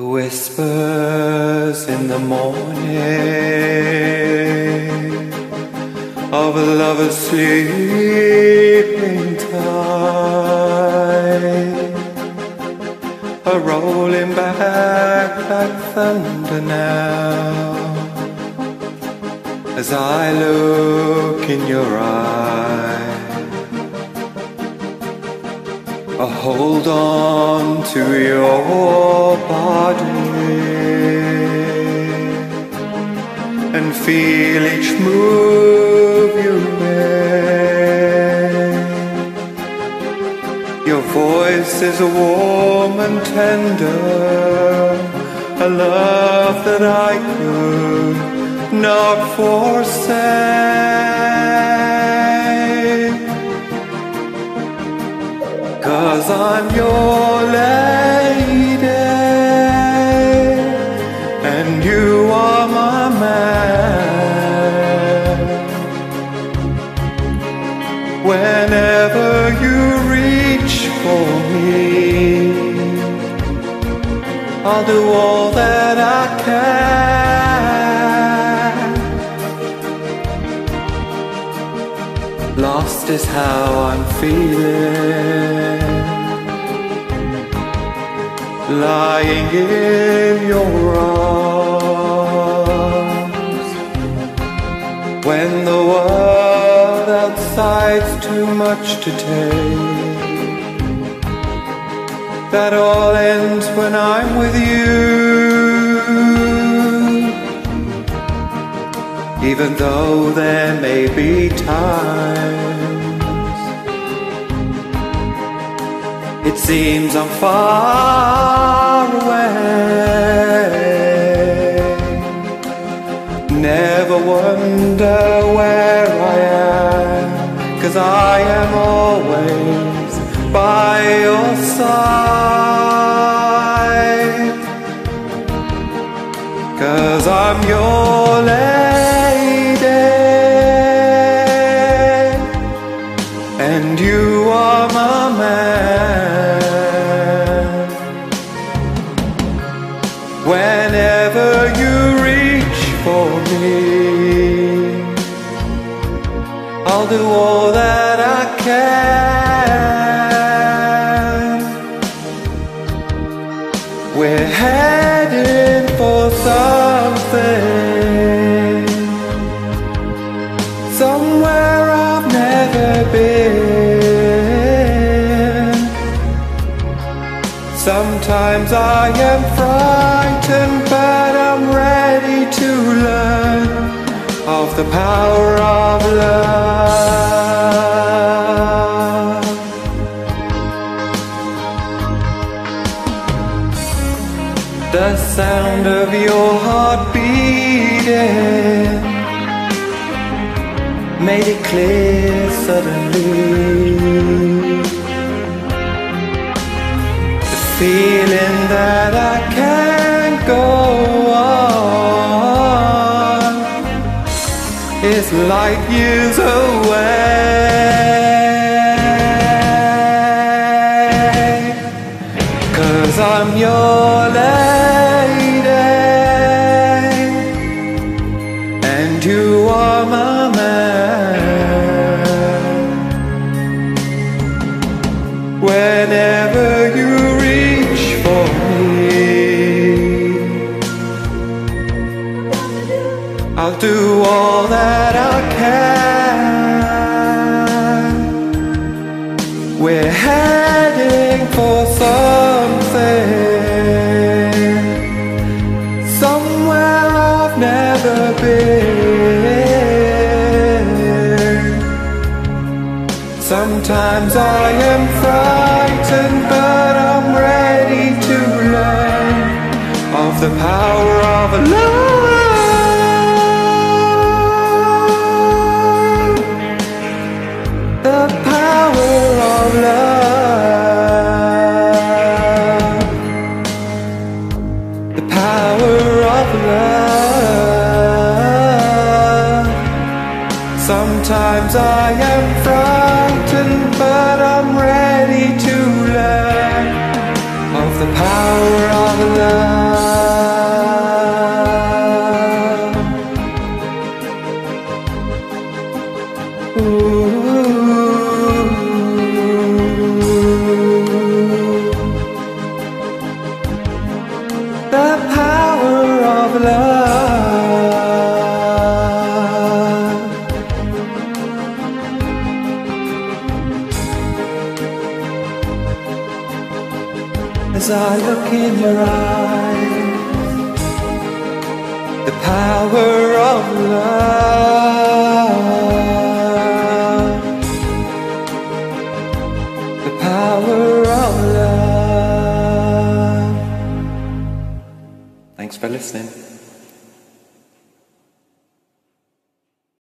Whispers in the morning of a lover's sleeping time are rolling back like thunder now as I look in your eyes. I hold on to your feel each move you make. Your voice is warm and tender, a love that I could not forsake. Cause I'm your I'll do all that I can. Lost is how I'm feeling. Lying in your arms When the world outside's too much to take That all ends when I'm with you Even though there may be times It seems I'm far away. Never wonder where I am, cause I am you are my man. Whenever you reach for me, I'll do all that I can. Sometimes I am frightened, but I'm ready to learn of the power of love. The sound of your heart beating made it clear suddenly. Feeling that I can't go on is light years away. Cause I'm your lady, and you are my man. Whenever do all that I can. We're heading for something, somewhere I've never been. Sometimes I am frightened, but I'm ready to learn of the power of love. As I look in your eyes, the power of love. Power of love. Thanks for listening.